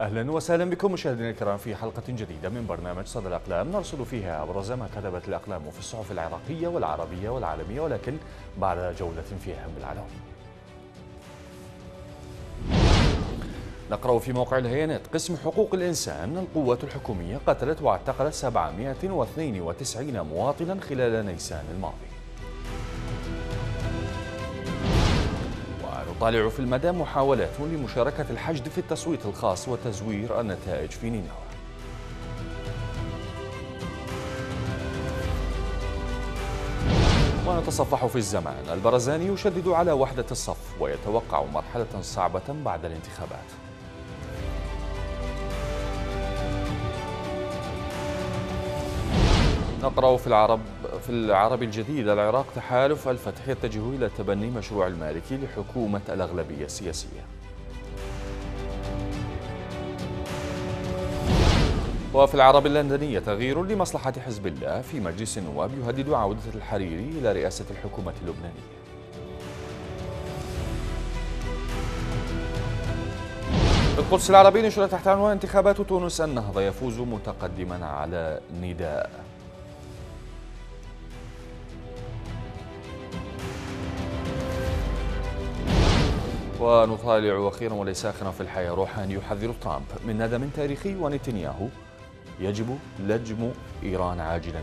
أهلا وسهلا بكم مشاهدينا الكرام في حلقة جديدة من برنامج صدى الأقلام. نرصد فيها أبرز ما كتبت الأقلام في الصحف العراقية والعربية والعالمية ولكن بعد جولة في اهم العناوين. نقرأ في موقع الهيانات قسم حقوق الإنسان. القوات الحكومية قتلت واعتقلت 792 مواطنا خلال نيسان الماضي. ونطالع في المدى محاولات لمشاركة الحشد في التصويت الخاص وتزوير النتائج في نينوى ونتصفح في الزمان. البرزاني يشدد على وحدة الصف ويتوقع مرحلة صعبة بعد الانتخابات. نقرأ في العرب في العرب الجديد العراق تحالف الفتح يتجه إلى تبني مشروع المالكي لحكومة الأغلبية السياسية. وفي العرب اللندنية تغيير لمصلحة حزب الله في مجلس النواب يهدد عودة الحريري إلى رئاسة الحكومة اللبنانية. القدس العربي نشر تحت عنوان انتخابات تونس النهضة يفوز متقدما على نداء. ونطالع أخيرا وليس آخرا في الحياة. روحاني يحذر ترامب من ندم تاريخي ونتنياهو. يجب لجم إيران عاجلا.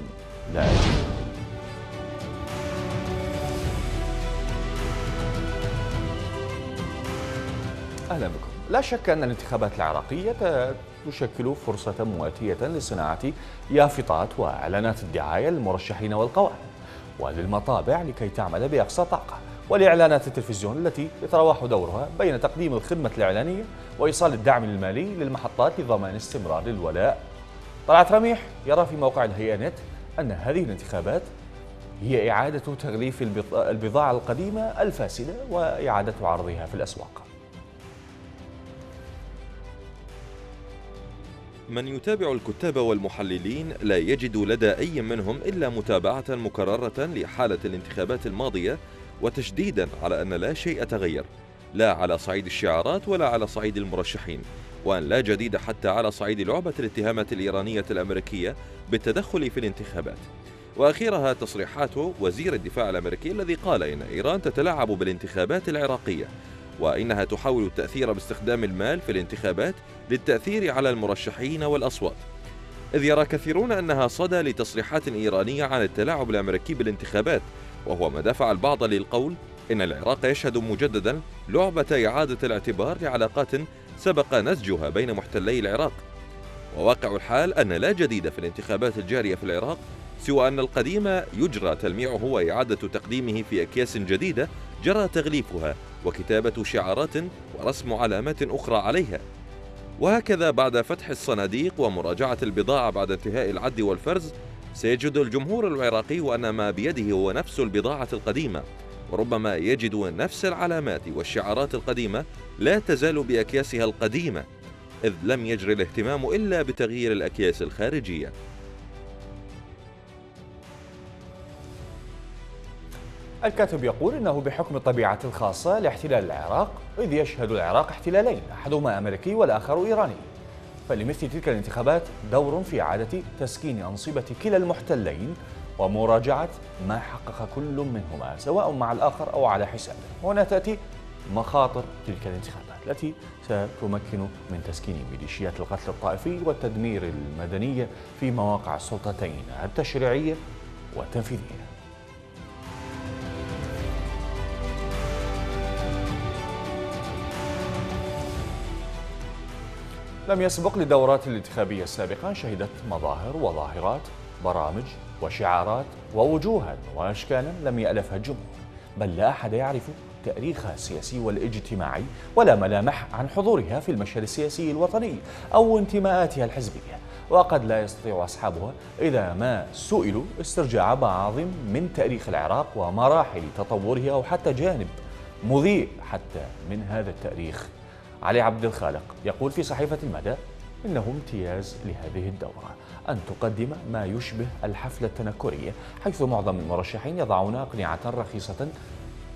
لا أجل أهلا بكم. لا شك أن الانتخابات العراقية تشكل فرصة مواتية لصناعة يافطات وإعلانات الدعاية للمرشحين والقوائم وللمطابع لكي تعمل بأقصى طاقة. ولإعلانات التلفزيون التي يتراوح دورها بين تقديم الخدمة الإعلانية وإيصال الدعم المالي للمحطات لضمان استمرار الولاء. طلعت رميح يرى في موقع الهيئة أن هذه الانتخابات هي إعادة تغليف البضاعة القديمة الفاسدة وإعادة عرضها في الأسواق. من يتابع الكتاب والمحللين لا يجد لدى أي منهم إلا متابعة مكررة لحالة الانتخابات الماضية وتشديدا على أن لا شيء تغير لا على صعيد الشعارات ولا على صعيد المرشحين وأن لا جديد حتى على صعيد لعبة الاتهامات الإيرانية الأمريكية بالتدخل في الانتخابات. وأخيرها تصريحات وزير الدفاع الأمريكي الذي قال إن إيران تتلاعب بالانتخابات العراقية وإنها تحاول التأثير باستخدام المال في الانتخابات للتأثير على المرشحين والأصوات. إذ يرى كثيرون أنها صدى لتصريحات إيرانية عن التلاعب الأمريكي بالانتخابات وهو ما دفع البعض للقول إن العراق يشهد مجددا لعبة إعادة الاعتبار لعلاقات سبق نسجها بين محتلي العراق. وواقع الحال أن لا جديد في الانتخابات الجارية في العراق سوى أن القديم يجرى تلميعه وإعادة تقديمه في أكياس جديدة جرى تغليفها وكتابة شعارات ورسم علامات أخرى عليها. وهكذا بعد فتح الصناديق ومراجعة البضاعة بعد انتهاء العد والفرز سيجد الجمهور العراقي أن ما بيده هو نفس البضاعة القديمة وربما يجد نفس العلامات والشعارات القديمة لا تزال بأكياسها القديمة إذ لم يجري الاهتمام إلا بتغيير الأكياس الخارجية. الكاتب يقول إنه بحكم الطبيعه الخاصة لاحتلال العراق إذ يشهد العراق احتلالين أحدهما أمريكي والآخر إيراني. فلمثل تلك الانتخابات دور في إعادة تسكين أنصبة كلا المحتلين ومراجعة ما حقق كل منهما سواء مع الآخر أو على حسابه هنا تأتي مخاطر تلك الانتخابات التي ستمكن من تسكين ميليشيات القتل الطائفي والتدمير المدني في مواقع السلطتين التشريعية والتنفيذية. لم يسبق للدورات الانتخابية السابقة شهدت مظاهر وظاهرات برامج وشعارات ووجوها وأشكالا لم يألفها الجمهور بل لا أحد يعرف تاريخها السياسي والاجتماعي ولا ملامح عن حضورها في المشهد السياسي الوطني أو انتماءاتها الحزبية. وقد لا يستطيع أصحابها إذا ما سئلوا استرجاع بعض من تاريخ العراق ومراحل تطورها أو حتى جانب مضيء حتى من هذا التاريخ. علي عبد الخالق يقول في صحيفة المدى إنه امتياز لهذه الدورة أن تقدم ما يشبه الحفلة التنكرية حيث معظم المرشحين يضعون أقنعة رخيصة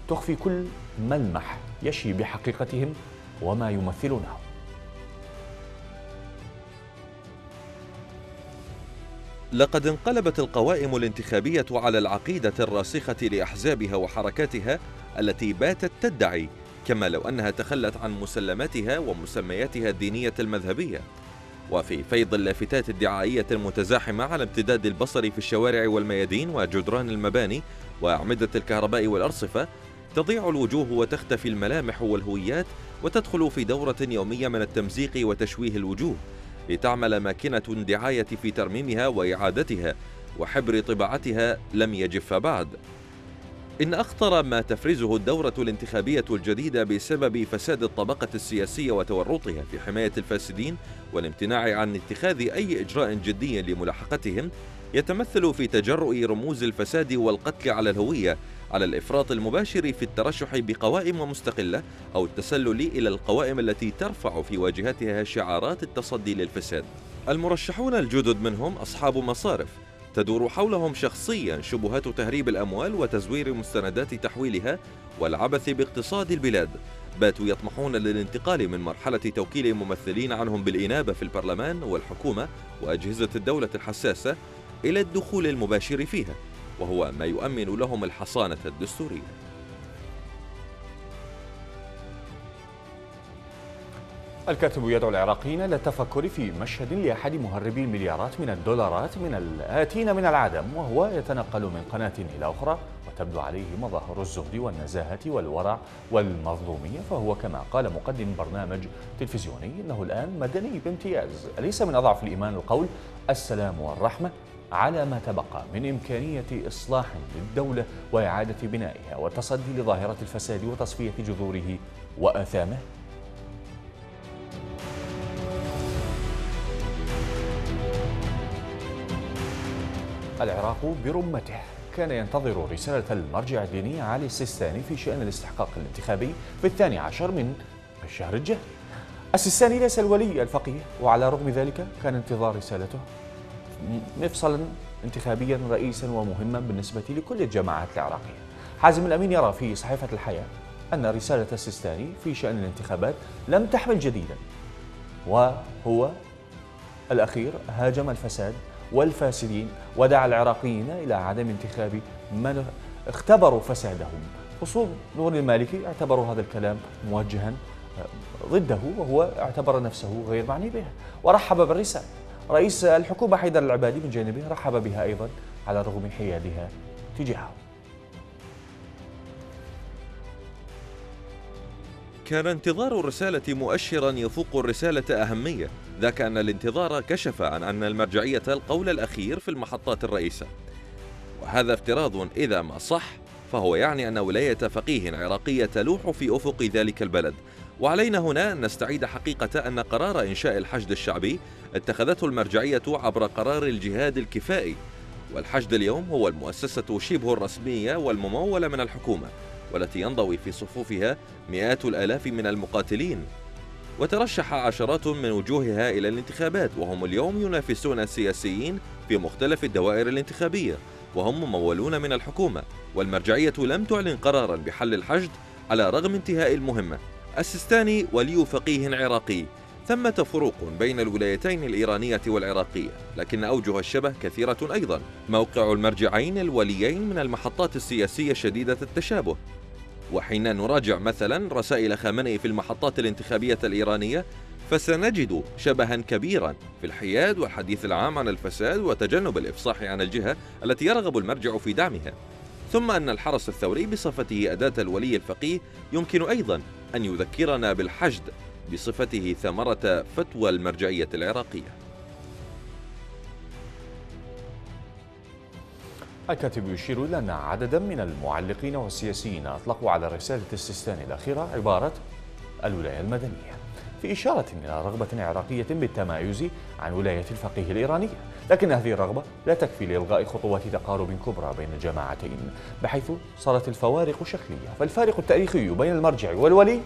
تخفي كل ملمح يشي بحقيقتهم وما يمثلونه. لقد انقلبت القوائم الانتخابية على العقيدة الراسخة لأحزابها وحركاتها التي باتت تدعي كما لو أنها تخلت عن مسلماتها ومسمياتها الدينية المذهبية. وفي فيض اللافتات الدعائية المتزاحمة على امتداد البصر في الشوارع والميادين وجدران المباني وأعمدة الكهرباء والأرصفة تضيع الوجوه وتختفي الملامح والهويات وتدخل في دورة يومية من التمزيق وتشويه الوجوه لتعمل ماكنة دعاية في ترميمها وإعادتها وحبر طباعتها لم يجف بعد. إن أخطر ما تفرزه الدورة الانتخابية الجديدة بسبب فساد الطبقة السياسية وتورطها في حماية الفاسدين والامتناع عن اتخاذ أي إجراء جدي لملاحقتهم يتمثل في تجرؤ رموز الفساد والقتل على الهوية على الإفراط المباشر في الترشح بقوائم مستقلة أو التسلل إلى القوائم التي ترفع في واجهتها شعارات التصدي للفساد. المرشحون الجدد منهم أصحاب مصارف تدور حولهم شخصيا شبهات تهريب الأموال وتزوير مستندات تحويلها والعبث باقتصاد البلاد. باتوا يطمحون للانتقال من مرحلة توكيل ممثلين عنهم بالإنابة في البرلمان والحكومة وأجهزة الدولة الحساسة إلى الدخول المباشر فيها وهو ما يؤمن لهم الحصانة الدستورية. الكاتب يدعو العراقيين إلى التفكر في مشهد لأحد مهربي المليارات من الدولارات من الآتين من العدم وهو يتنقل من قناة إلى أخرى وتبدو عليه مظاهر الزهد والنزاهة والورع والمظلومية فهو كما قال مقدم برنامج تلفزيوني إنه الآن مدني بامتياز. أليس من أضعف الإيمان القول؟ السلام والرحمة على ما تبقى من إمكانية إصلاح للدولة وإعادة بنائها والتصدي لظاهرة الفساد وتصفية جذوره وآثامه. العراق برمته. كان ينتظر رسالة المرجع الديني علي السيستاني في شأن الاستحقاق الانتخابي في الثاني عشر من الشهر الجاري السيستاني ليس الولي الفقيه وعلى رغم ذلك كان انتظار رسالته مفصلا انتخابيا رئيسا ومهما بالنسبة لكل الجماعات العراقية. حازم الأمين يرى في صحيفة الحياة أن رسالة السيستاني في شأن الانتخابات لم تحمل جديدا وهو الأخير هاجم الفساد والفاسدين ودعا العراقيين إلى عدم انتخاب من اختبروا فسادهم. خصوم نور المالكي اعتبروا هذا الكلام موجها ضده وهو اعتبر نفسه غير معني به. ورحب بالرسالة. رئيس الحكومة حيدر العبادي من جانبه رحب بها أيضا على الرغم حيادها تجاهه. كان انتظار الرسالة مؤشرا يفوق الرسالة أهمية. ذاك أن الانتظار كشف عن أن المرجعية القول الأخير في المحطات الرئيسة. وهذا افتراض إذا ما صح فهو يعني أن ولاية فقيه عراقية تلوح في أفق ذلك البلد. وعلينا هنا أن نستعيد حقيقة أن قرار إنشاء الحشد الشعبي اتخذته المرجعية عبر قرار الجهاد الكفائي. والحشد اليوم هو المؤسسة شبه الرسمية والممولة من الحكومة والتي ينضوي في صفوفها مئات الآلاف من المقاتلين. وترشح عشرات من وجوهها إلى الانتخابات وهم اليوم ينافسون السياسيين في مختلف الدوائر الانتخابية وهم ممولون من الحكومة والمرجعية لم تعلن قرارا بحل الحشد على رغم انتهاء المهمة. السيستاني ولي فقيه عراقي ثمة فروق بين الولايتين الإيرانية والعراقية لكن أوجه الشبه كثيرة أيضا. موقع المرجعين الوليين من المحطات السياسية شديدة التشابه. وحين نراجع مثلا رسائل خامنئي في المحطات الانتخابية الإيرانية فسنجد شبها كبيرا في الحياد والحديث العام عن الفساد وتجنب الإفصاح عن الجهة التي يرغب المرجع في دعمها. ثم أن الحرس الثوري بصفته أداة الولي الفقيه يمكن أيضا أن يذكرنا بالحشد بصفته ثمرة فتوى المرجعية العراقية. الكاتب يشير إلى أن عددا من المعلقين والسياسيين أطلقوا على رسالة السيستان الأخيرة عبارة الولاية المدنية في إشارة إلى رغبة عراقية بالتمايز عن ولاية الفقيه الإيرانية لكن هذه الرغبة لا تكفي لإلغاء خطوات تقارب كبرى بين الجماعتين بحيث صارت الفوارق شكلية. فالفارق التاريخي بين المرجع والولي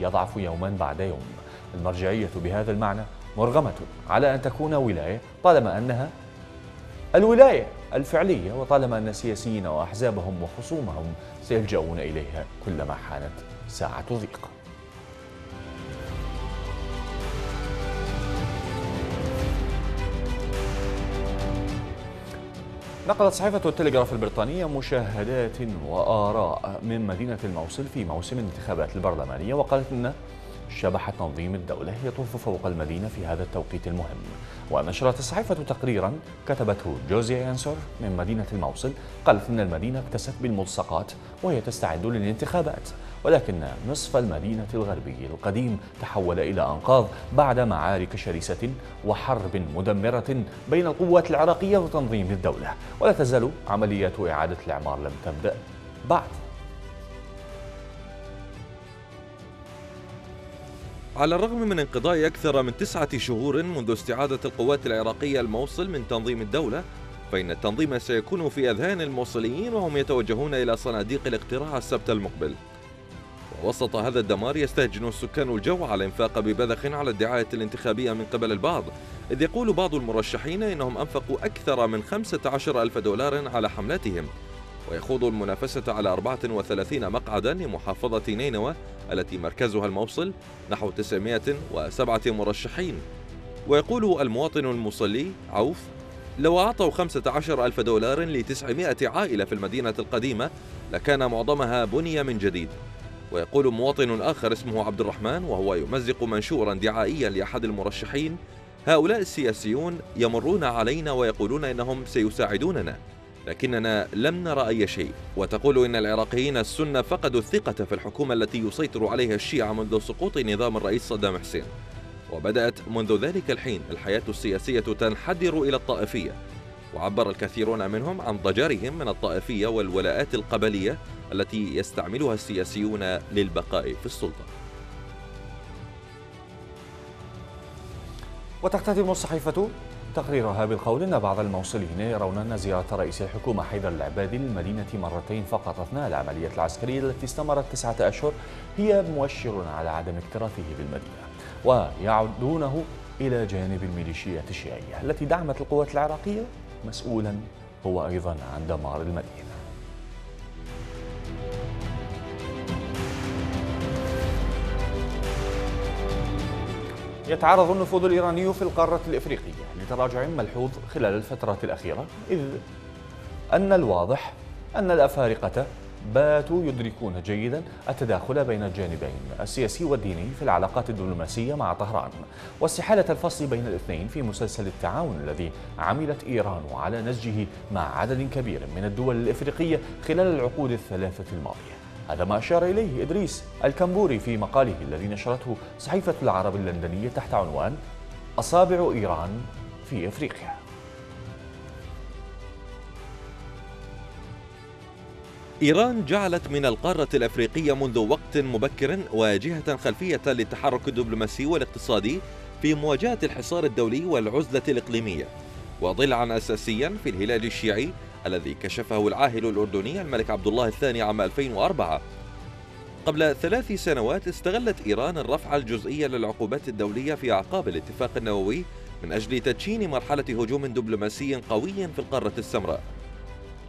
يضعف يوما بعد يوم. المرجعية بهذا المعنى مرغمة على أن تكون ولاية طالما أنها الولاية. الفعلية وطالما أن السياسيين وأحزابهم وخصومهم سيلجؤون إليها كلما حانت ساعة ضيق. نقلت صحيفة التلغراف البريطانية مشاهدات وآراء من مدينة الموصل في موسم الانتخابات البرلمانية وقالت أن شبح تنظيم الدولة يطوف فوق المدينة في هذا التوقيت المهم. ونشرت الصحيفة تقريرا كتبته جوزيا يانسور من مدينة الموصل قالت أن المدينة اكتست بالملصقات وهي تستعد للانتخابات. ولكن نصف المدينة الغربي القديم تحول إلى أنقاض بعد معارك شرسة وحرب مدمرة بين القوات العراقية وتنظيم الدولة. ولا تزال عمليات إعادة الإعمار لم تبدأ بعد. على الرغم من انقضاء أكثر من تسعة شهور منذ استعادة القوات العراقية الموصل من تنظيم الدولة فإن التنظيم سيكون في أذهان الموصليين وهم يتوجهون إلى صناديق الاقتراع السبت المقبل. ووسط هذا الدمار يستهجن السكان الجو على الإنفاق ببذخ على الدعاية الانتخابية من قبل البعض إذ يقول بعض المرشحين إنهم أنفقوا أكثر من 15 ألف دولار على حملاتهم. ويخوض المنافسة على 34 مقعدا لمحافظة نينوى التي مركزها الموصل نحو 907 مرشحين. ويقول المواطن المصلي عوف لو أعطوا 15 ألف دولار ل 900 عائلة في المدينة القديمة لكان معظمها بني من جديد ويقول مواطن آخر اسمه عبد الرحمن وهو يمزق منشورا دعائيا لأحد المرشحين هؤلاء السياسيون يمرون علينا ويقولون إنهم سيساعدوننا لكننا لم نرى أي شيء. وتقول إن العراقيين السنة فقدوا الثقة في الحكومة التي يسيطر عليها الشيعة منذ سقوط نظام الرئيس صدام حسين. وبدأت منذ ذلك الحين الحياة السياسية تنحدر إلى الطائفية. وعبر الكثيرون منهم عن ضجرهم من الطائفية والولاءات القبلية التي يستعملها السياسيون للبقاء في السلطة. وتختتم الصحيفة تقريرها بالقول أن بعض الموصلين يرون أن زيارة رئيس الحكومة حيدر العبادي للمدينة مرتين فقط أثناء العملية العسكرية التي استمرت تسعة أشهر هي مؤشر على عدم اكتراثه بالمدينة ويعدونه إلى جانب الميليشيات الشيعية التي دعمت القوات العراقية مسؤولا هو أيضا عن دمار المدينة. يتعرض النفوذ الإيراني في القارة الإفريقية لتراجع ملحوظ خلال الفترة الأخيرة إذ أن الواضح أن الأفارقة باتوا يدركون جيدا التداخل بين الجانبين السياسي والديني في العلاقات الدبلوماسية مع طهران واستحالة الفصل بين الاثنين في مسلسل التعاون الذي عملت إيران على نسجه مع عدد كبير من الدول الإفريقية خلال العقود الثلاثة الماضية. هذا ما أشار إليه إدريس الكمبوري في مقاله الذي نشرته صحيفة العرب اللندنية تحت عنوان أصابع إيران في إفريقيا. إيران جعلت من القارة الأفريقية منذ وقت مبكر واجهة خلفية للتحرك الدبلوماسي والاقتصادي في مواجهة الحصار الدولي والعزلة الإقليمية وضلعا أساسيا في الهلال الشيعي الذي كشفه العاهل الأردني الملك عبد الله الثاني عام 2004 قبل ثلاث سنوات استغلت إيران الرفع الجزئي للعقوبات الدولية في أعقاب الاتفاق النووي من أجل تدشين مرحلة هجوم دبلوماسي قوي في القارة السمراء.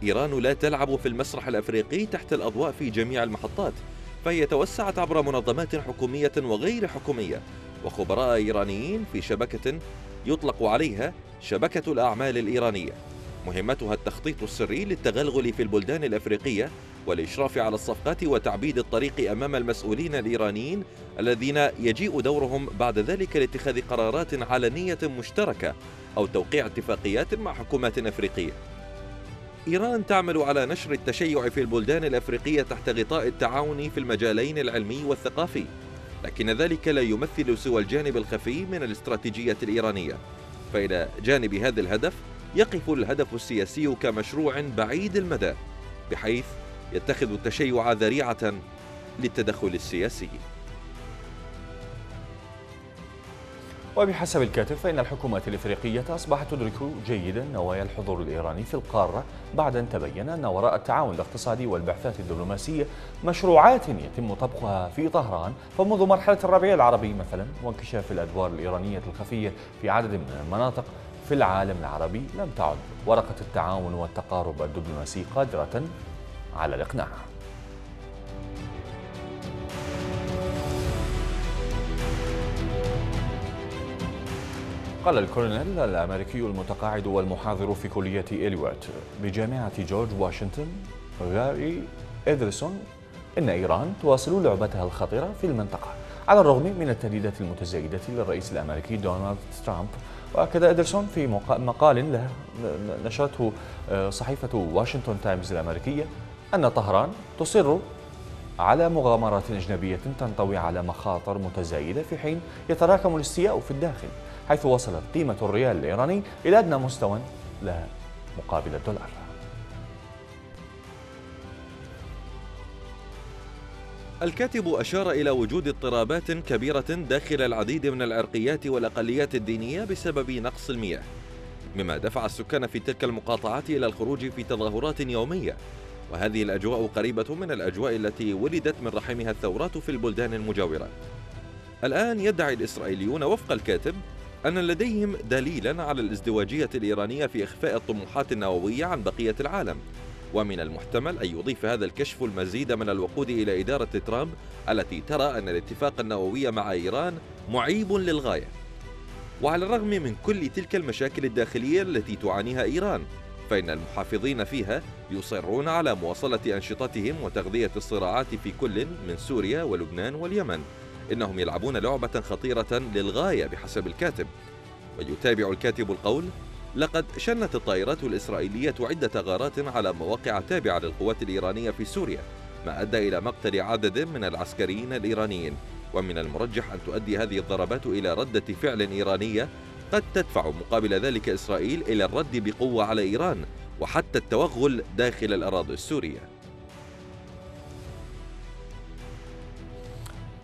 إيران لا تلعب في المسرح الأفريقي تحت الأضواء في جميع المحطات فهي توسعت عبر منظمات حكومية وغير حكومية وخبراء إيرانيين في شبكة يطلق عليها شبكة الأعمال الإيرانية. مهمتها التخطيط السري للتغلغل في البلدان الأفريقية والإشراف على الصفقات وتعبيد الطريق أمام المسؤولين الإيرانيين الذين يجيء دورهم بعد ذلك لاتخاذ قرارات علنيه مشتركة أو توقيع اتفاقيات مع حكومات أفريقية. إيران تعمل على نشر التشيع في البلدان الأفريقية تحت غطاء التعاون في المجالين العلمي والثقافي، لكن ذلك لا يمثل سوى الجانب الخفي من الاستراتيجية الإيرانية. فإلى جانب هذا الهدف يقف الهدف السياسي كمشروع بعيد المدى بحيث يتخذ التشيع ذريعة للتدخل السياسي. وبحسب الكاتب فإن الحكومات الإفريقية أصبحت تدرك جيدا نوايا الحضور الإيراني في القارة بعد أن تبين أن وراء التعاون الاقتصادي والبعثات الدبلوماسية مشروعات يتم طبخها في طهران فمنذ مرحلة الربيع العربي مثلا وانكشاف الأدوار الإيرانية الخفية في عدد من المناطق في العالم العربي لم تعد ورقة التعاون والتقارب الدبلوماسي قادرة على الإقناع. قال الكولونيل الأمريكي المتقاعد والمحاضر في كلية إليوات بجامعة جورج واشنطن غاري إدرسون إن إيران تواصل لعبتها الخطيرة في المنطقة على الرغم من التهديدات المتزايدة للرئيس الأمريكي دونالد ترامب وأكد إدرسون في مقال له نشرته آه، صحيفة واشنطن تايمز الأمريكية أن طهران تصر على مغامرات أجنبية تنطوي على مخاطر متزايدة في حين يتراكم الاستياء في الداخل حيث وصلت قيمة الريال الإيراني إلى أدنى مستوى لها مقابل الدولار. الكاتب أشار إلى وجود اضطرابات كبيرة داخل العديد من العرقيات والأقليات الدينية بسبب نقص المياه مما دفع السكان في تلك المقاطعات إلى الخروج في تظاهرات يومية. وهذه الأجواء قريبة من الأجواء التي ولدت من رحمها الثورات في البلدان المجاورة. الآن يدعي الإسرائيليون وفق الكاتب أن لديهم دليلا على الازدواجية الإيرانية في إخفاء الطموحات النووية عن بقية العالم. ومن المحتمل أن يضيف هذا الكشف المزيد من الوقود إلى إدارة ترامب التي ترى أن الاتفاق النووي مع إيران معيب للغاية. وعلى الرغم من كل تلك المشاكل الداخلية التي تعانيها إيران فإن المحافظين فيها يصرون على مواصلة أنشطتهم وتغذية الصراعات في كل من سوريا ولبنان واليمن. إنهم يلعبون لعبة خطيرة للغاية بحسب الكاتب. ويتابع الكاتب القول لقد شنت الطائرات الإسرائيلية عدة غارات على مواقع تابعة للقوات الإيرانية في سوريا ما أدى إلى مقتل عدد من العسكريين الإيرانيين. ومن المرجح أن تؤدي هذه الضربات إلى ردة فعل إيرانية قد تدفع مقابل ذلك إسرائيل إلى الرد بقوة على إيران وحتى التوغل داخل الأراضي السورية.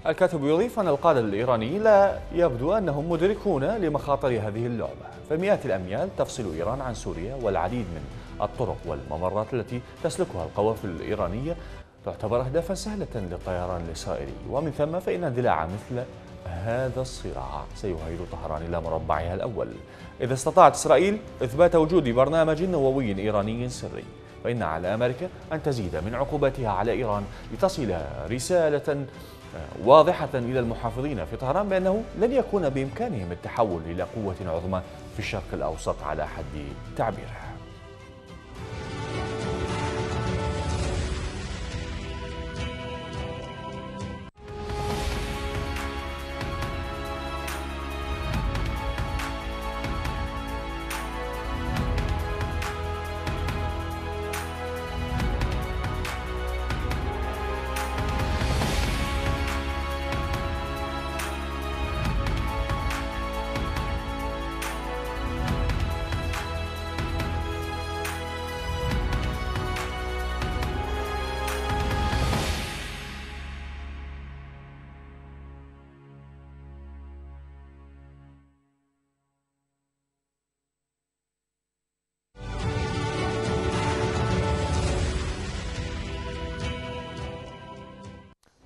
الكاتب يضيف أن القادة الإيراني لا يبدو أنهم مدركون لمخاطر هذه اللعبة. فمئات الأميال تفصل إيران عن سوريا والعديد من الطرق والممرات التي تسلكها القوافل الإيرانية تعتبر أهدافا سهلة للطيران الإسرائيلي. ومن ثم فإن اندلاع مثل هذا الصراع سيهيل طهران إلى مربعها الأول. إذا استطاعت إسرائيل إثبات وجود برنامج نووي إيراني سري. فإن على أمريكا أن تزيد من عقوباتها على إيران لتصل رسالة واضحة إلى المحافظين في طهران بأنه لن يكون بإمكانهم التحول إلى قوة عظمى في الشرق الأوسط على حد تعبيره.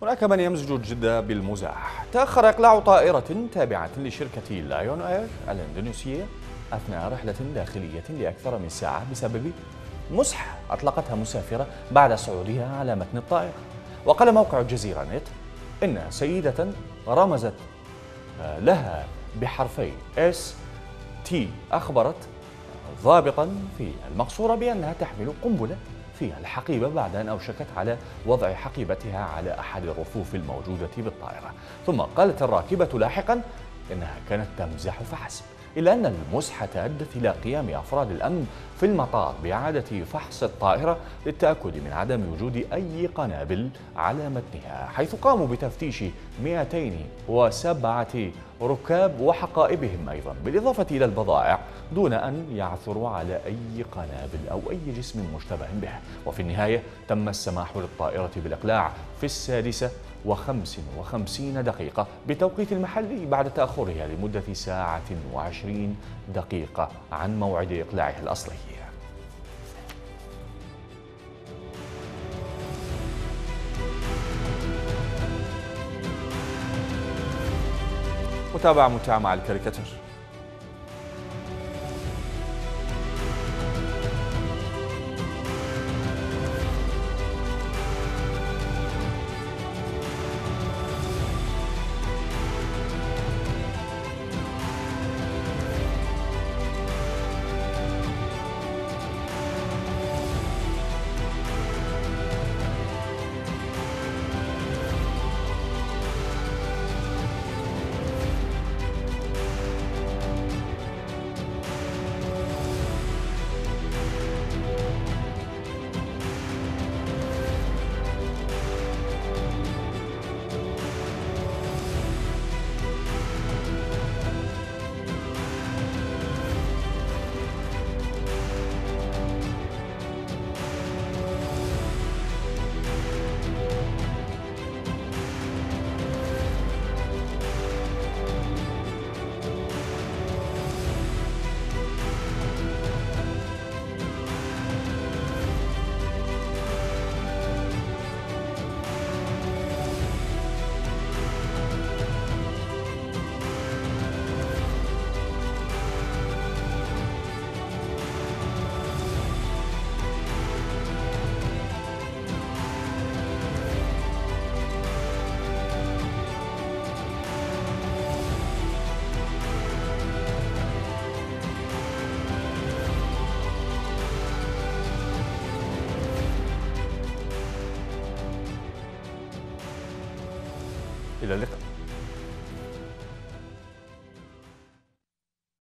هناك من يمزج جده بالمزاح. تأخر إقلاع طائرة تابعة لشركة Lion Air الإندونيسية أثناء رحلة داخلية لأكثر من ساعة بسبب مزحة أطلقتها مسافرة بعد صعودها على متن الطائرة وقال موقع الجزيرة نت إن سيدة رمزت آه، لها بحرفي S T أخبرت ضابطا في المقصورة بأنها تحمل قنبلة في الحقيبة بعد أن أوشكت على وضع حقيبتها على أحد الرفوف الموجودة بالطائرة. ثم قالت الراكبة لاحقا إنها كانت تمزح فحسب. إلا أن المزحة أدت إلى قيام أفراد الأمن في المطار بإعادة فحص الطائرة للتأكد من عدم وجود أي قنابل على متنها حيث قاموا بتفتيش 207 ركاب وحقائبهم أيضا بالإضافة إلى البضائع دون أن يعثروا على أي قنابل أو أي جسم مشتبه به. وفي النهاية تم السماح للطائرة بالإقلاع في السادسة وخمس وخمسين دقيقة بتوقيت المحلي بعد تأخرها لمدة ساعة وعشرين دقيقة عن موعد إقلاعها الأصلي. متابعة ممتعة مع الكاريكاتير